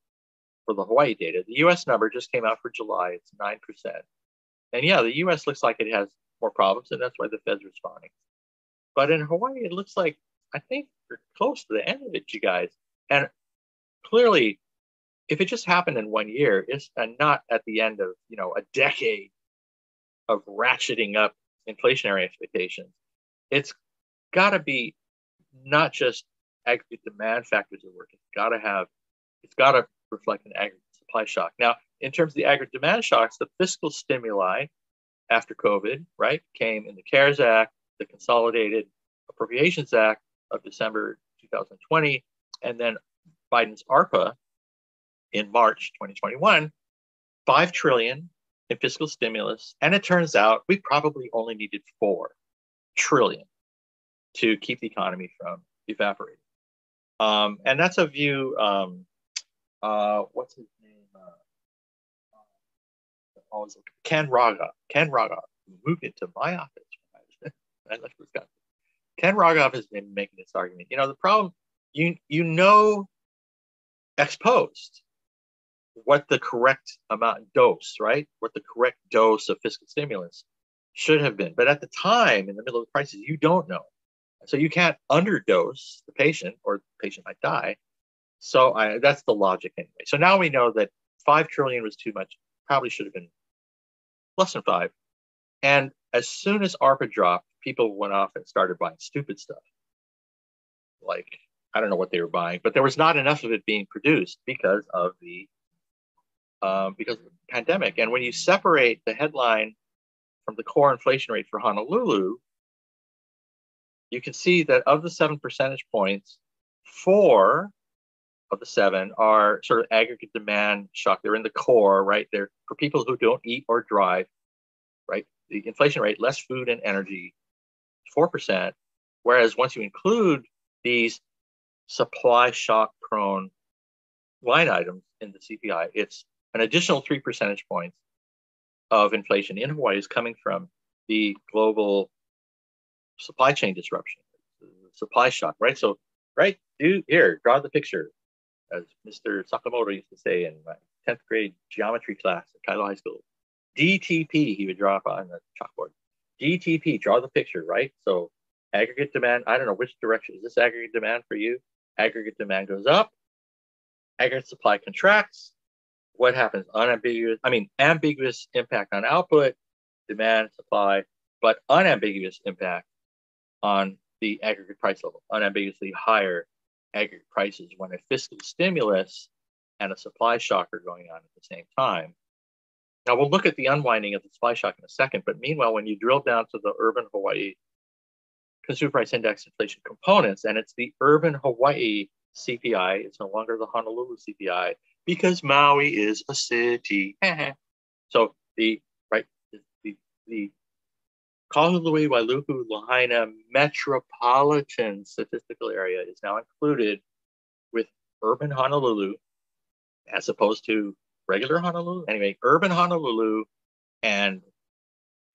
Speaker 3: for the Hawaii data. The U.S. number just came out for July. It's nine percent, and yeah, the U.S. looks like it has more problems, and that's why the Fed's responding. But in Hawaii, it looks like I think we're close to the end of it, you guys. And clearly, if it just happened in one year, it's and not at the end of you know a decade of ratcheting up inflationary expectations. It's got to be not just aggregate demand factors at work. It's got to have, it's got to reflect an aggregate supply shock. Now, in terms of the aggregate demand shocks, the fiscal stimuli after COVID, right, came in the CARES Act, the Consolidated Appropriations Act, of December 2020, and then Biden's ARPA in March 2021, 5 trillion in fiscal stimulus. And it turns out we probably only needed 4 trillion to keep the economy from evaporating. Um, and that's a view, um, uh, what's his name? Uh, always Ken Rogoff. Ken Rogoff moved into my office when I left Wisconsin. Ken Rogoff has been making this argument. You know, the problem, you you know, ex post, what the correct amount dose, right? What the correct dose of fiscal stimulus should have been. But at the time, in the middle of the crisis, you don't know. So you can't underdose the patient, or the patient might die. So I, that's the logic anyway. So now we know that five trillion was too much. Probably should have been less than five. And as soon as ARPA dropped, people went off and started buying stupid stuff. Like, I don't know what they were buying, but there was not enough of it being produced because of the um, because of the pandemic. And when you separate the headline from the core inflation rate for Honolulu, you can see that of the seven percentage points, four of the seven are sort of aggregate demand shock. They're in the core, right? They're for people who don't eat or drive, right? The inflation rate, less food and energy, 4%. Whereas once you include these supply shock prone line items in the CPI, it's an additional three percentage points of inflation in Hawaii is coming from the global supply chain disruption, supply shock, right? So, right, do here, draw the picture, as Mr. Sakamoto used to say in my 10th grade geometry class at Kailua High School. DTP, he would draw on the chalkboard. DTP, draw the picture, right? So aggregate demand, I don't know which direction is this aggregate demand for you? Aggregate demand goes up, aggregate supply contracts, what happens? Unambiguous, I mean, ambiguous impact on output, demand, supply, but unambiguous impact on the aggregate price level, unambiguously higher aggregate prices when a fiscal stimulus and a supply shock are going on at the same time. Now we'll look at the unwinding of the supply shock in a second, but meanwhile, when you drill down to the urban Hawaii consumer price index inflation components, and it's the urban Hawaii CPI, it's no longer the Honolulu CPI because Maui is a city. Mm-hmm. so the right the, the, Kahului Wailuku Lahaina metropolitan statistical area is now included with urban Honolulu as opposed to regular Honolulu. Anyway, urban Honolulu and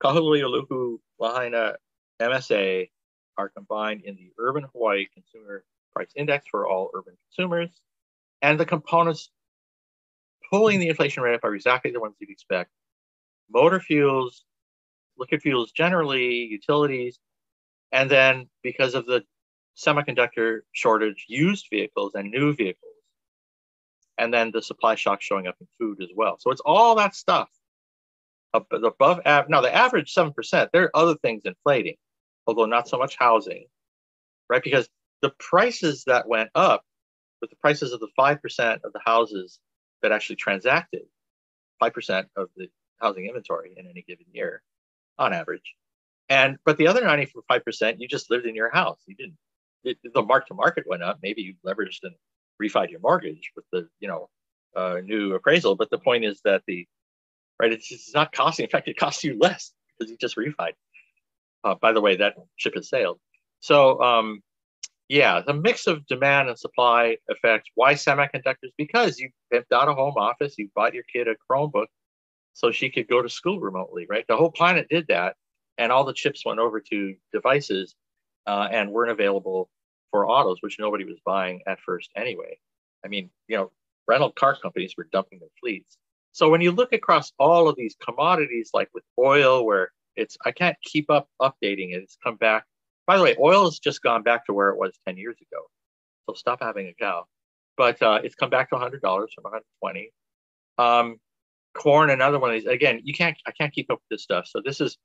Speaker 3: Kahului Wailuku Lahaina MSA are combined in the urban Hawaii consumer price index for all urban consumers. And the components pulling the inflation rate up are exactly the ones you'd expect. Motor fuels, liquid fuels generally, utilities, and then because of the semiconductor shortage, used vehicles and new vehicles. And then the supply shock showing up in food as well. So it's all that stuff. Above. Now the average seven percent. There are other things inflating, although not so much housing, right? Because the prices that went up, with the prices of the five percent of the houses that actually transacted, five percent of the housing inventory in any given year, on average. And but the other 95%, you just lived in your house. You didn't. It, the mark to market went up. Maybe you leveraged and refied your mortgage with the you know uh, new appraisal. But the point is that the right, it's, it's not costing. In fact, it costs you less because you just refied. Uh, by the way, that ship has sailed. So um, yeah, the mix of demand and supply affects why semiconductors? Because you pimped out a home office, you bought your kid a Chromebook, so she could go to school remotely, right? The whole planet did that, and all the chips went over to devices uh, and weren't available for autos, which nobody was buying at first anyway. I mean, you know, rental car companies were dumping their fleets. So when you look across all of these commodities, like with oil, where it's I can't keep up updating it, it's come back. By the way, oil has just gone back to where it was 10 years ago. So stop having a cow. But uh, it's come back to $100 from 120. Um, corn another one of these again you can't i can't keep up with this stuff so this is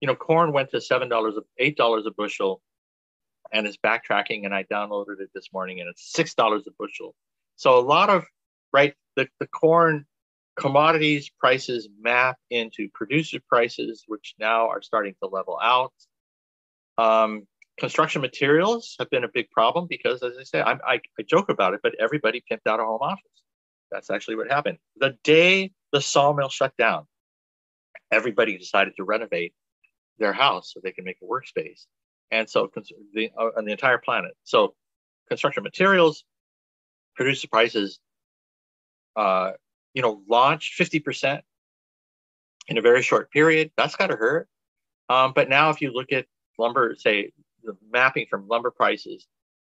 Speaker 3: you know corn went to seven dollars eight dollars a bushel and is backtracking and i downloaded it this morning and it's six dollars a bushel so a lot of right the, the corn commodities prices map into producer prices which now are starting to level out um, construction materials have been a big problem because as i say I, I, joke about it but everybody pimped out a home office that's actually what happened the day the sawmill shut down. Everybody decided to renovate their house so they can make a workspace. And so the, uh, on the entire planet. So construction materials, producer prices, uh, you know, launched 50% in a very short period. That's got to hurt. Um, but now if you look at lumber, say the mapping from lumber prices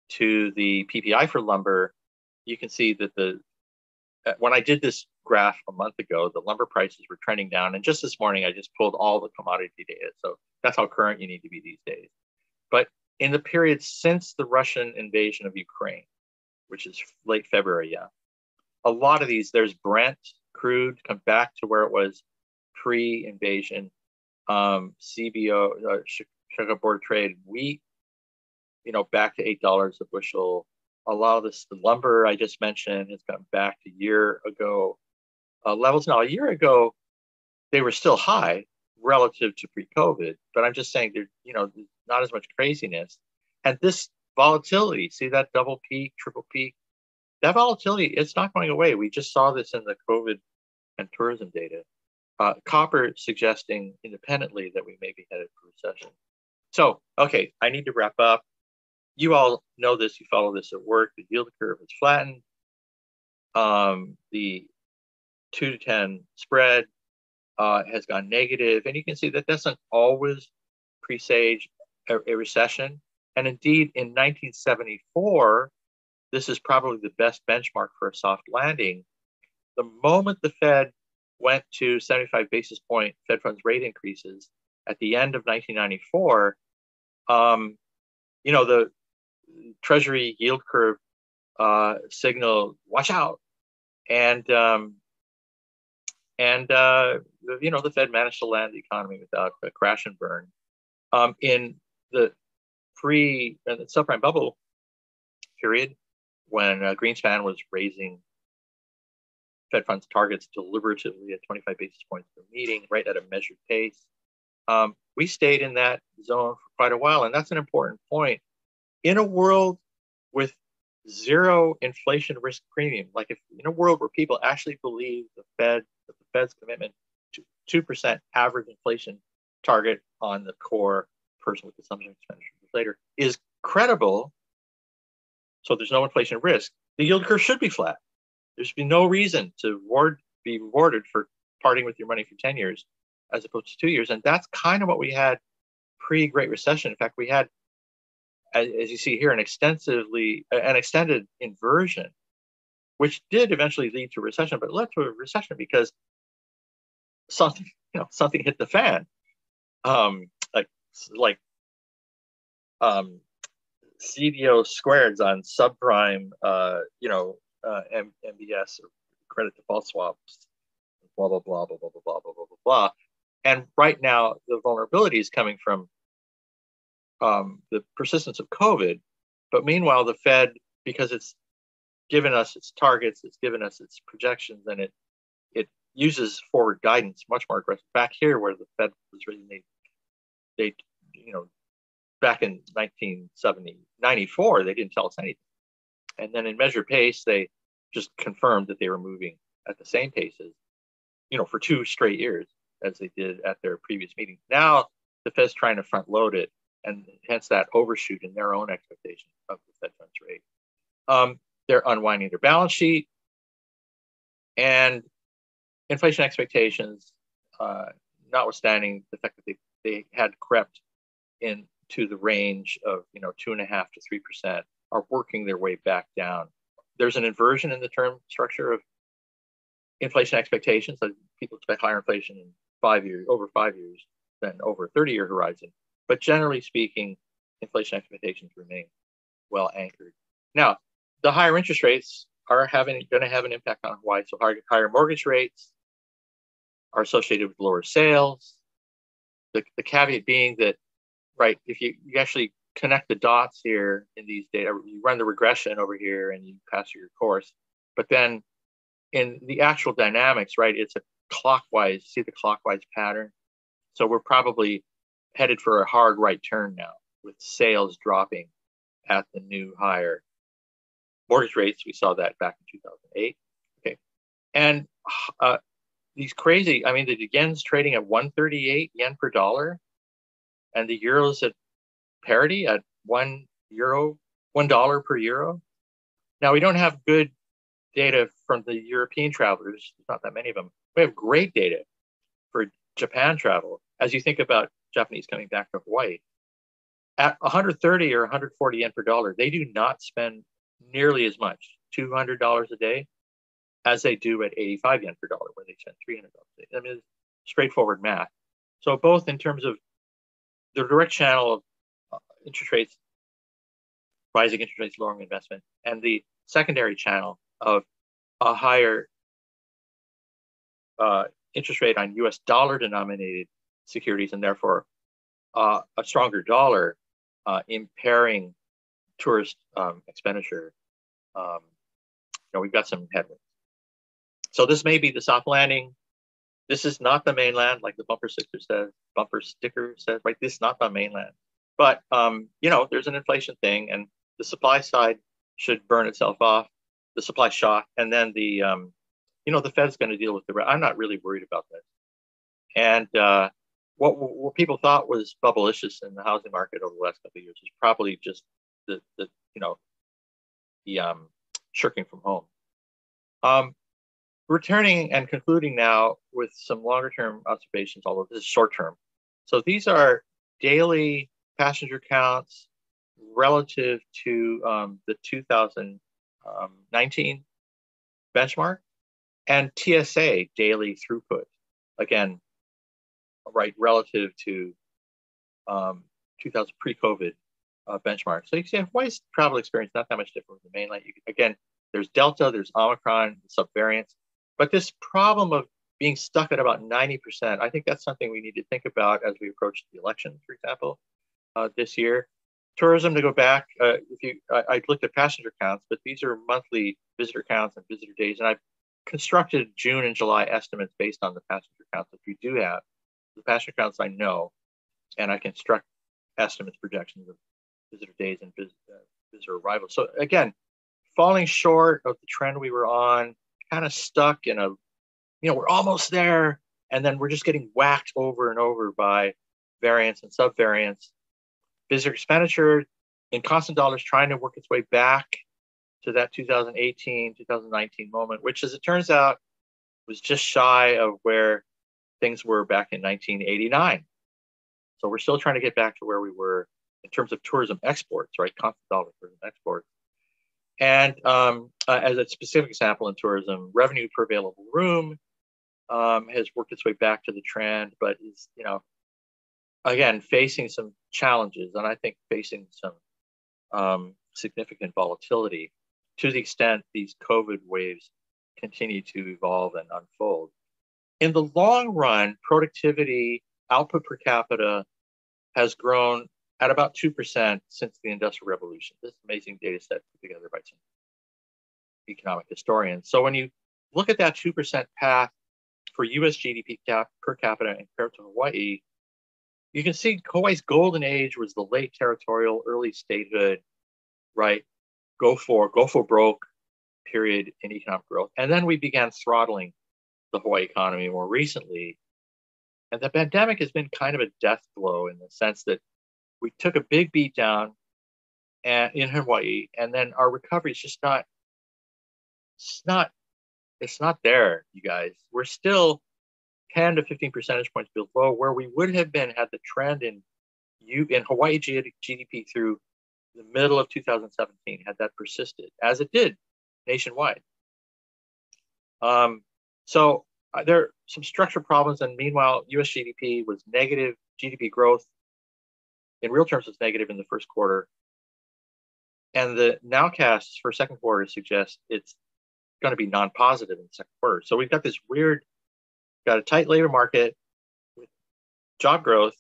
Speaker 3: to the PPI for lumber, you can see that the uh, when I did this graph a month ago, the lumber prices were trending down. And just this morning, I just pulled all the commodity data. So that's how current you need to be these days. But in the period since the Russian invasion of Ukraine, which is late February, yeah, a lot of these, there's Brent crude come back to where it was pre-invasion. Um, CBO, uh, Chicago Board Trade wheat, you know, back to eight dollars a bushel a lot of this lumber I just mentioned has gone back to year ago uh, levels. Now, a year ago, they were still high relative to pre-COVID, but I'm just saying there's you know not as much craziness. And this volatility, see that double peak, triple peak, that volatility, it's not going away. We just saw this in the COVID and tourism data. Uh, copper suggesting independently that we may be headed for recession. So, okay, I need to wrap up you all know this, you follow this at work. The yield curve is flattened. Um, the two to 10 spread uh, has gone negative, and you can see that doesn't always presage a, a recession. And indeed, in 1974, this is probably the best benchmark for a soft landing. The moment the Fed went to 75 basis point Fed funds rate increases at the end of 1994, um, you know, the Treasury yield curve uh, signal, watch out. And, um, and uh, you know, the Fed managed to land the economy without a crash and burn. Um, in the pre the subprime bubble period, when uh, Greenspan was raising Fed funds targets deliberatively at 25 basis points per meeting, right at a measured pace, um, we stayed in that zone for quite a while. And that's an important point. In a world with zero inflation risk premium, like if in a world where people actually believe the Fed, the Fed's commitment to 2% average inflation target on the core personal consumption expenditure later is credible, so there's no inflation risk, the yield curve should be flat. There should be no reason to be rewarded for parting with your money for 10 years as opposed to two years. And that's kind of what we had pre Great Recession. In fact, we had, as, as you see here, an extensively, an extended inversion, which did eventually lead to recession, but led to a recession because something, you know, something hit the fan. Um, like, like, um, CDO squareds on subprime, uh, you know, uh, M- MBS credit default swaps, blah blah blah blah blah blah blah blah blah blah. And right now, the vulnerability is coming from um, the persistence of COVID. But meanwhile, the Fed, because it's given us its targets, it's given us its projections, and it it uses forward guidance much more aggressive. Back here, where the Fed was really they, they you know, back in 1970, 94, they didn't tell us anything. And then in measured pace, they just confirmed that they were moving at the same paces, you know, for two straight years as they did at their previous meeting. Now the Fed's trying to front load it, and hence that overshoot in their own expectation of the Fed funds rate. Um, they're unwinding their balance sheet, and inflation expectations, uh, notwithstanding the fact that they, they had crept into the range of you know two and a half to three percent, are working their way back down. There's an inversion in the term structure of inflation expectations. So people expect higher inflation in five years, over five years than over a 30 year horizon. But generally speaking, inflation expectations remain well anchored. Now, the higher interest rates are having going to have an impact on Hawaii. So higher, higher mortgage rates are associated with lower sales. The, the caveat being that, right, if you, you actually connect the dots here in these data, you run the regression over here and you pass your course. But then in the actual dynamics, right, it's a clockwise, see the clockwise pattern. So we're probably headed for a hard right turn now with sales dropping at the new higher mortgage rates. We saw that back in 2008. Okay. And uh, these crazy, I mean, the yen's trading at 138 yen per dollar and the euro's at parity at one euro, one dollar per euro. Now we don't have good data from the European travelers, there's not that many of them. We have great data for Japan travel as you think about Japanese coming back to Hawaii. At 130 or 140 yen per dollar, they do not spend nearly as much, $200 a day, as they do at 85 yen per dollar, where they spend $300 a day. I mean, straightforward math. So both in terms of the direct channel of uh, interest rates, rising interest rates, lowering investment, and the secondary channel of a higher uh, interest rate on US dollar denominated securities and therefore uh, a stronger dollar uh, impairing tourist um, expenditure. Um, you know, we've got some headwinds. So this may be the soft landing. This is not the mainland, like the bumper sticker says. Bumper sticker says, right? This is not the mainland. But um, you know, there's an inflation thing, and the supply side should burn itself off the supply shock, and then the um, you know the Fed's going to deal with the. I'm not really worried about that. And uh, what what people thought was bubblicious in the housing market over the last couple of years is probably just the the you know the um, shirking from home. Um, returning and concluding now with some longer term observations, although this is short term. So these are daily passenger counts relative to um, the 2000 um, 19 benchmark and TSA daily throughput. Again, right relative to um, 2000 pre-COVID uh, benchmark. So you can see is travel experience not that much different from the mainland. You, again, there's Delta, there's Omicron, subvariants, but this problem of being stuck at about 90%, I think that's something we need to think about as we approach the election, for example, uh, this year. Tourism to go back, uh, if you, I, I, looked at passenger counts, but these are monthly visitor counts and visitor days, and I've constructed June and July estimates based on the passenger counts that we do have. The passenger counts I know, and I construct estimates, projections of visitor days and vis, uh, visitor arrivals. So again, falling short of the trend we were on, kind of stuck in a, you know, we're almost there, and then we're just getting whacked over and over by variants and subvariants. Visitor expenditure in constant dollars trying to work its way back to that 2018, 2019 moment, which as it turns out was just shy of where things were back in 1989. So we're still trying to get back to where we were in terms of tourism exports, right? Constant dollar tourism exports. And um, uh, as a specific example in tourism, revenue per available room um, has worked its way back to the trend, but is, you know, again, facing some challenges and I think facing some um, significant volatility to the extent these COVID waves continue to evolve and unfold. In the long run, productivity, output per capita has grown at about 2% since the Industrial Revolution. This amazing data set put together by some economic historians. So when you look at that 2% path for US GDP cap per capita compared to Hawaii, you can see Hawaii's golden age was the late territorial, early statehood, right? Go for, go for broke period in economic growth. And then we began throttling the Hawaii economy more recently. And the pandemic has been kind of a death blow in the sense that we took a big beat down and, in Hawaii, and then our recovery is just not, it's not, it's not there, you guys. We're still 10 to 15 percentage points below where we would have been had the trend in you in Hawaii GDP through the middle of 2017 had that persisted, as it did nationwide. Um, so uh, there are some structural problems, and meanwhile, U.S. GDP was negative. GDP growth in real terms was negative in the first quarter. And the nowcasts for second quarter suggest it's going to be non-positive in the second quarter. So we've got this weird, got a tight labor market with job growth,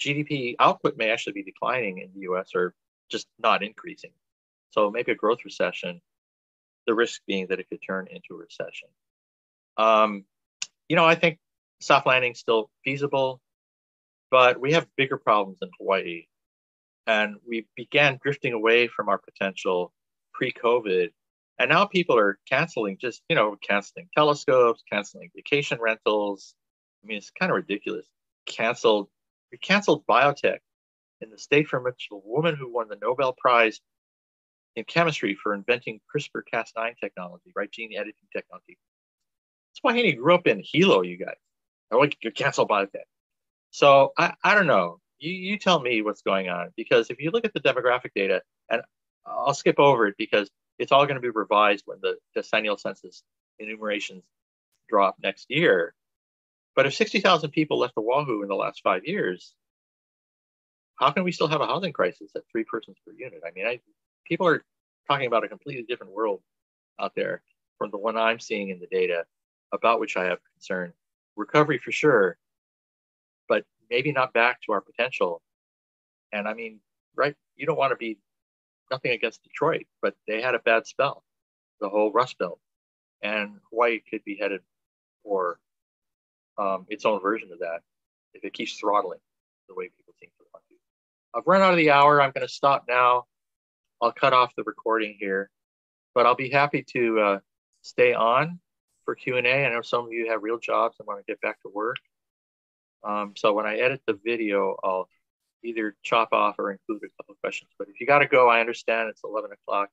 Speaker 3: GDP output may actually be declining in the US or just not increasing. So maybe a growth recession, the risk being that it could turn into a recession. Um, you know, I think soft landing still feasible. But we have bigger problems in Hawaii. And we began drifting away from our potential pre COVID. And now people are canceling just, you know, canceling telescopes, canceling vacation rentals. I mean, it's kind of ridiculous. Canceled, we canceled biotech in the state from which the woman who won the Nobel Prize in chemistry for inventing CRISPR Cas9 technology, right? Gene editing technology. That's why he grew up in Hilo, you guys. I want to cancel biotech. So I, I don't know. You, you tell me what's going on because if you look at the demographic data, and I'll skip over it because it's all going to be revised when the decennial census enumerations drop next year. But if 60,000 people left Oahu in the last five years, how can we still have a housing crisis at three persons per unit? I mean, I, people are talking about a completely different world out there from the one I'm seeing in the data about which I have concern. Recovery for sure, but maybe not back to our potential. And I mean, right, you don't want to be nothing against Detroit, but they had a bad spell, the whole Rust Belt. And Hawaii could be headed for um, its own version of that if it keeps throttling the way people seem to want to. I've run out of the hour. I'm going to stop now. I'll cut off the recording here, but I'll be happy to uh, stay on for Q&A. I know some of you have real jobs and want to get back to work. Um, so when I edit the video, I'll either chop off or include a couple of questions. But if you got to go, I understand it's 11 o'clock.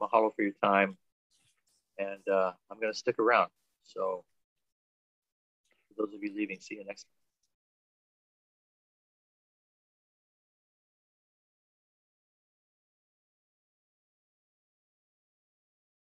Speaker 3: Mahalo for your time. And uh, I'm going to stick around. So those of you leaving, see you next time.